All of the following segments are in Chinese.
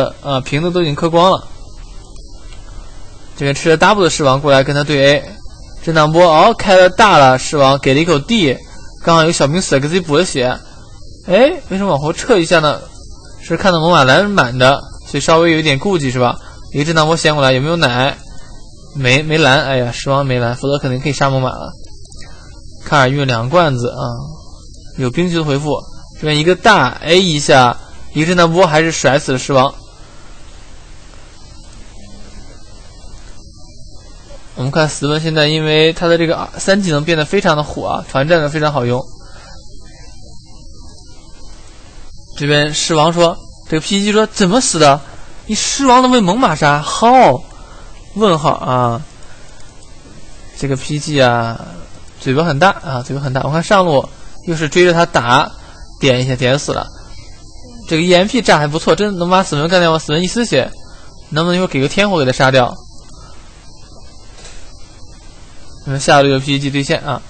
呃呃瓶子都已经磕光了。这边吃了 W 的狮王过来跟他对 A，震荡波哦开了大了，狮王给了一口 D，刚好有小兵死了给自己补了血。哎，为什么往后撤一下呢？是看到猛犸蓝满的，所以稍微有一点顾忌是吧？一个震荡波掀过来，有没有奶？没没蓝，哎呀，狮王没蓝，否则肯定可以杀猛犸了。卡尔运两个罐子啊，有兵器的回复。这边一个大 A 一下，一个震荡波还是甩死了狮王。我们看斯文现在因为他的这个三技能变得非常的火啊，团战的非常好用。这边狮王说：“这个 PG 说怎么死的？你狮王能被猛犸杀？How？问号啊！这个 PG 啊，嘴巴很大啊，嘴巴很大。我看上路又是追着他打，点一下点死了。这个 EMP 炸还不错，真能把死文干掉吗？死文一丝血，能不能一会儿给个天火给他杀掉？”那么下路有 PG 对线啊，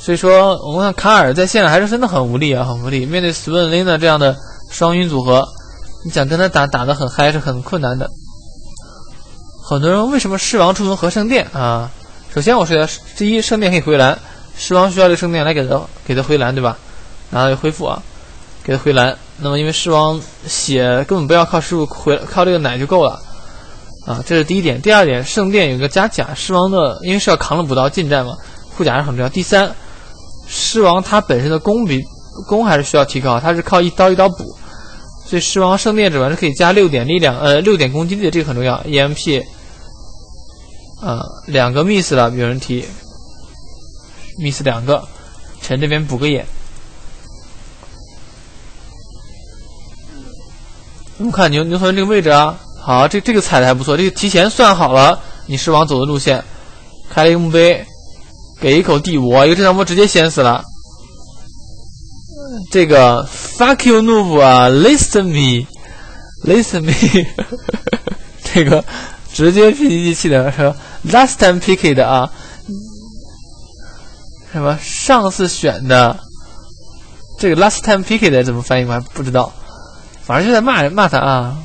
所以说我们看卡尔在线上还是真的很无力啊，很无力。面对 Sven、Lina 这样的双晕组合，你想跟他打打得很嗨是很困难的。很多人为什么狮王出门和圣殿啊？首先我说的第一，圣殿可以回蓝，狮王需要这个圣殿来给他给他回蓝，对吧？然后就恢复啊，给他回蓝。那么因为狮王血根本不要靠师傅回，靠这个奶就够了。啊，这是第一点。第二点，圣殿有个加甲，狮王的因为是要扛了补刀近战嘛，护甲是很重要。第三，狮王他本身的攻比攻还是需要提高，他是靠一刀一刀补，所以狮王圣殿指纹是可以加六点力量，呃，六点攻击力，这个很重要。EMP，啊，两个 miss 了，有人提，miss 两个，陈这边补个眼。我们看牛牛头这个位置啊。好，这这个踩的还不错，这个提前算好了你狮王走的路线，开了一个墓碑，给一口地，窝一个震荡波直接掀死了。这个 fuck you noob 啊，listen me，listen me，这个直接 P D 机器的说 last time pick 的啊，什么上次选的，这个 last time picket 怎么翻译我还不知道，反正就在骂骂他啊。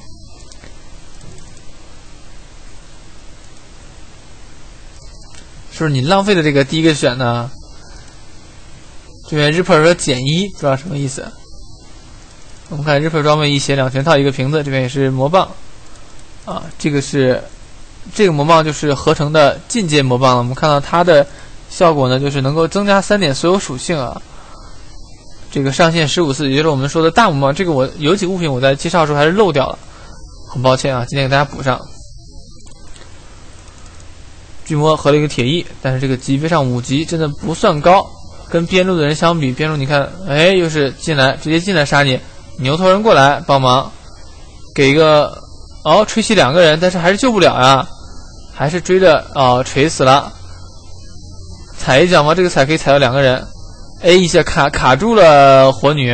就是你浪费的这个第一个选呢？这边 Ripper 说减一，不知道什么意思。我们看 Ripper 装备一血两全套一个瓶子，这边也是魔棒啊，这个是这个魔棒就是合成的进阶魔棒了。我们看到它的效果呢，就是能够增加三点所有属性啊。这个上限十五次，也就是我们说的大魔棒。这个我有几个物品我在介绍的时候还是漏掉了，很抱歉啊，今天给大家补上。巨魔合了一个铁翼，但是这个级别上五级真的不算高，跟边路的人相比，边路你看，哎，又是进来直接进来杀你，牛头人过来帮忙，给一个哦吹起两个人，但是还是救不了呀，还是追着哦锤死了，踩一脚吗？这个踩可以踩到两个人，A 一下卡卡住了火女，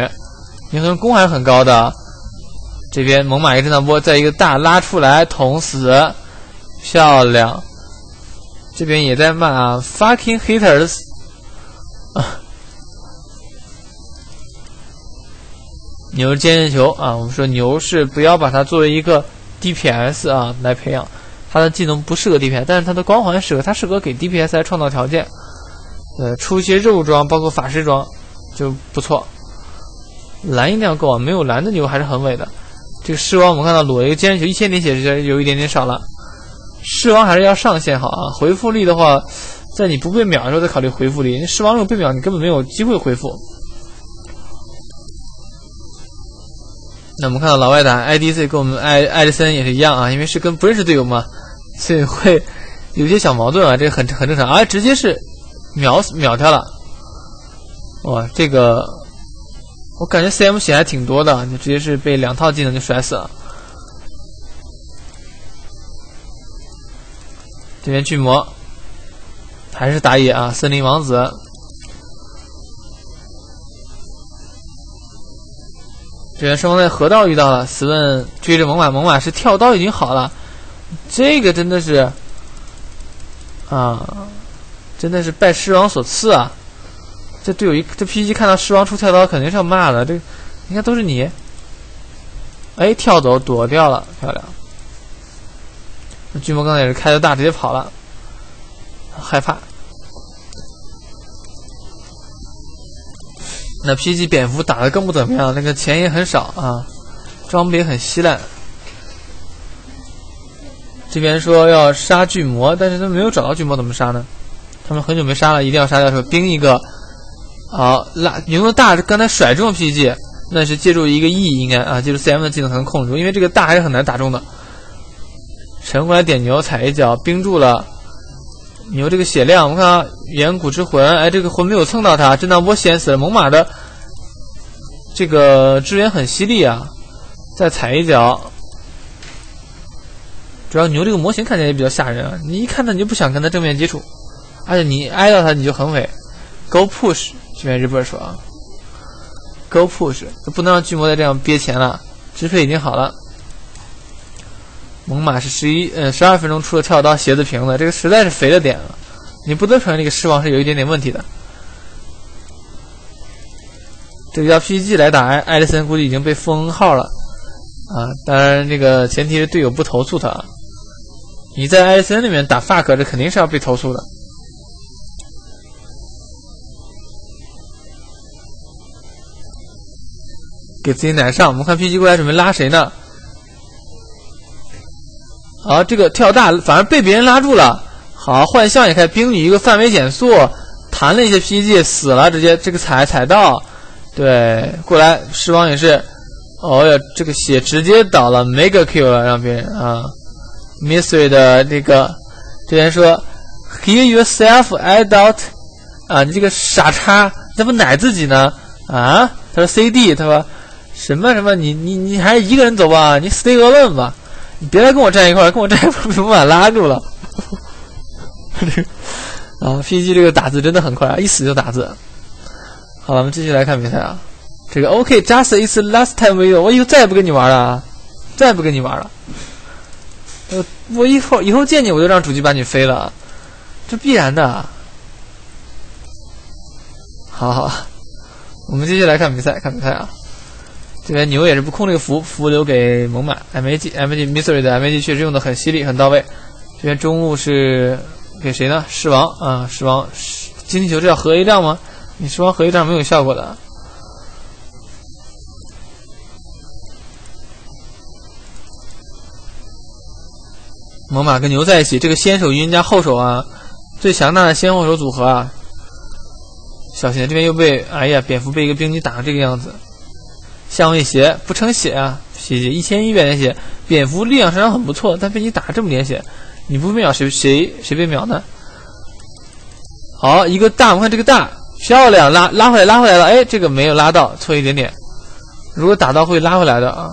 牛头人攻还是很高的，这边猛犸一个震荡波，再一个大拉出来捅死，漂亮。这边也在骂啊 fucking haters 啊！牛坚韧球啊，我们说牛是不要把它作为一个 DPS 啊来培养，它的技能不适合 DPS，但是它的光环适合，它适合给 DPS 来创造条件。呃，出一些肉装，包括法师装就不错。蓝一定要够啊，没有蓝的牛还是很稳的。这个狮王我们看到裸一个坚韧球，一千点血是有一点点少了。狮王还是要上线好啊！回复力的话，在你不被秒的时候再考虑回复力。你狮王如果被秒，你根本没有机会回复。那我们看到老外打 IDC 跟我们艾艾利森也是一样啊，因为是跟不认识队友嘛，所以会有些小矛盾啊，这个很很正常啊，直接是秒秒掉了。哇，这个我感觉 CM 血还挺多的，就直接是被两套技能就甩死了。这边巨魔还是打野啊，森林王子。这边双方在河道遇到了，斯文追着猛犸，猛犸是跳刀已经好了，这个真的是啊，真的是拜狮王所赐啊！这队友一这 PG 看到狮王出跳刀，肯定是要骂的。这应该都是你哎，跳走躲掉了，漂亮。巨魔刚才也是开的大，直接跑了，害怕。那 PG 蝙蝠打的更不怎么样，那个钱也很少啊，装备也很稀烂。这边说要杀巨魔，但是他没有找到巨魔，怎么杀呢？他们很久没杀了，一定要杀掉。说兵一个，好拉牛的大刚才甩中 PG，那是借助一个 E 应该啊，借助 CM 的技能才能控制住，因为这个大还是很难打中的。沉过来点牛踩一脚，冰住了。牛这个血量，我看啊，远古之魂，哎，这个魂没有蹭到他，震荡波先死了。猛犸的这个支援很犀利啊，再踩一脚。主要牛这个模型看起来也比较吓人啊，你一看他你就不想跟他正面接触，而且你挨到他你就很萎。Go push，这边日本说啊，Go push，不能让巨魔再这样憋钱了，支配已经好了。猛犸是十一呃十二分钟出了跳刀鞋子瓶子，这个实在是肥了点了。你不得承认这个狮王是有一点点问题的。这个叫 PG 来打艾艾利森，估计已经被封号了啊！当然，这个前提是队友不投诉他。你在艾利森里面打 fuck，这肯定是要被投诉的。给自己奶上，我们看 PG 过来准备拉谁呢？好，这个跳大反而被别人拉住了。好，幻象也开冰女一个范围减速，弹了一些 PG 死了，直接这个踩踩到，对，过来狮王也是，哦呀，这个血直接倒了，mega kill 了，让别人啊，mystery 的那个这边说，heal yourself, I doubt，啊，你这个傻叉，那不奶自己呢？啊，他说 CD，他说什么什么，你你你还是一个人走吧，你 stay alone 吧。你别来跟我站一块儿，跟我站一块儿被我把拉住了。啊，PG 这个打字真的很快啊，一死就打字。好了，我们继续来看比赛啊。这个 OK，just is last time with you，我以后再也不跟你玩了，再也不跟你玩了。呃，我以后以后见你我就让主机把你飞了，这必然的。好好，我们继续来看比赛，看比赛啊。这边牛也是不控这个符，符留给猛犸。MAG，MAG Mystery 的 MAG 确实用的很犀利，很到位。这边中路是给谁呢？狮王啊，狮王，金地球是要合一仗吗？你狮王合一仗没有效果的。猛犸跟牛在一起，这个先手晕加后手啊，最强大的先后手组合啊。小心，这边又被，哎呀，蝙蝠被一个冰女打成这个样子。相位鞋不成血啊！血一千一百点血，蝙蝠力量虽然很不错，但被你打这么点血，你不秒谁谁谁被秒呢？好，一个大，我们看这个大漂亮，拉拉回来拉回来了，哎，这个没有拉到，错一点点。如果打到会拉回来的啊，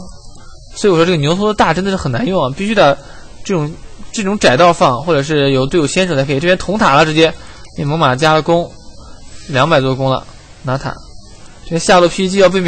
所以我说这个牛头的大真的是很难用啊，必须得这种这种窄道放，或者是有队友先手才可以。这边捅塔了，直接给猛犸加了攻，两百多攻了，拿塔。这下路 PG 要被秒。